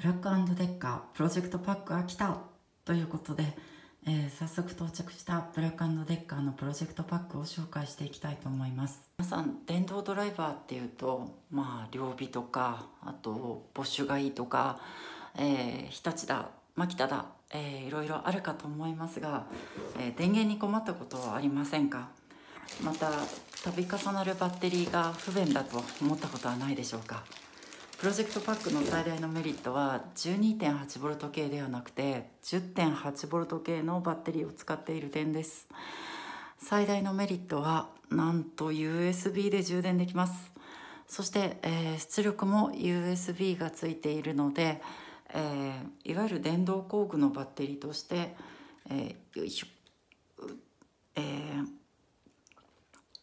ブラックデッカープロジェクトパックが来たということで、えー、早速到着したブラックデッカーのプロジェクトパックを紹介していきたいと思います。皆さん電動ドライバーっていうとまあリョービとかあとボッシュがいいとか、えー、日立だ牧田だ、えー、いろいろあるかと思いますが、えー、電源に困ったことはありませんか？また度重なるバッテリーが不便だと思ったことはないでしょうか？プロジェクトパックの最大のメリットは 12.8V 系ではなくて 10.8V 系のバッテリーを使っている点です。最大のメリットはなんと USB で充電できます。そして、えー、出力も USB がついているので、えー、いわゆる電動工具のバッテリーとして、えー、よいしょ、えー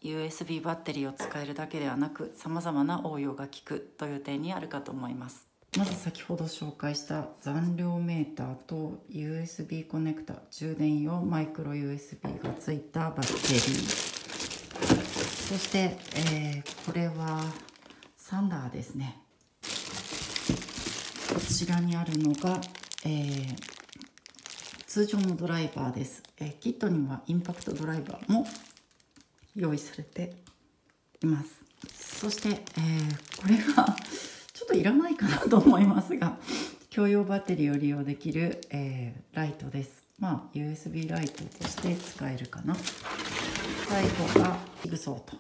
USB バッテリーを使えるだけではなくさまざまな応用が効くという点にあるかと思います。まず先ほど紹介した残量メーターと USB コネクタ充電用マイクロ USB がついたバッテリー。そして、えー、これはサンダーですね。こちらにあるのが、えー、通常のドライバーです、えー、キットにはインパクトドライバーも用意されています。そして、えー、これが ちょっといらないかなと思いますが 共用バッテリーを利用できる、えー、ライトです。まあ USB ライトとして使えるかな。最後がジグソーと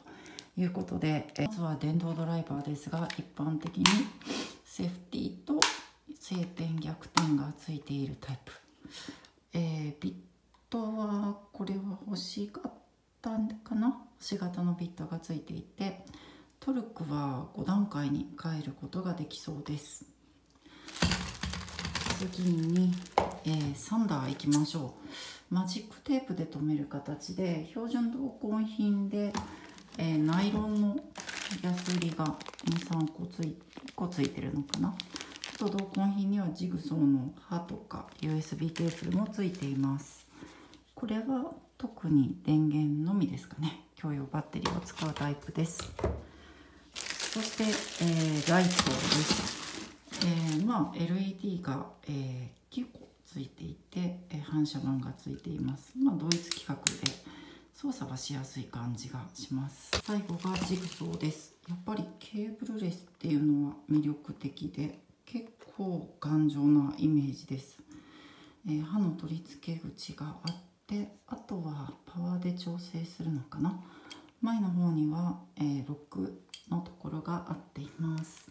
いうことで、えー、まずは電動ドライバーですが一般的にセーフティーと晴天逆転がついているタイプ、えー、ビットはこれは欲しかったかな？星型のビットがついていてトルクは5段階に変えることができそうです。次に、えー、サンダーいきましょう。マジックテープで留める形で標準同梱品で、えー、ナイロンのヤスリが23個つい個ついてるのかな？あと同梱品にはジグソーの刃とか USB ケーブルもついています。これは特に電源のみですかね。共用バッテリーを使うタイプです。そして、えー、ライトです、えー、まあ LED が、えー、9個ついていて、えー、反射板がついています。まあ同一規格で操作がしやすい感じがします。最後がジグソーです。やっぱりケーブルレスっていうのは魅力的で結構頑丈なイメージです、えー、刃の取り付け口があっであとはパワーで調整するのかな？前の方には、えー、ロックのところがあっています。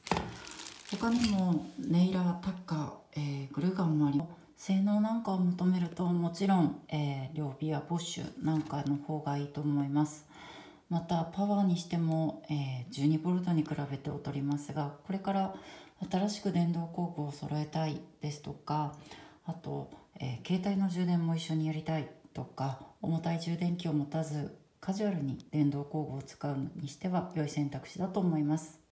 他にもネイラータッカー、えー、グルガンもあり性能なんかを求めるともちろん、えー、両ビアボッシュなんかの方がいいと思います。またパワーにしても、えー、12V に比べて劣りますがこれから新しく電動工具を揃えたいですとかあと、えー、携帯の充電も一緒にやりたい。とか重たい充電器を持たずカジュアルに電動工具を使うにしては良い選択肢だと思います。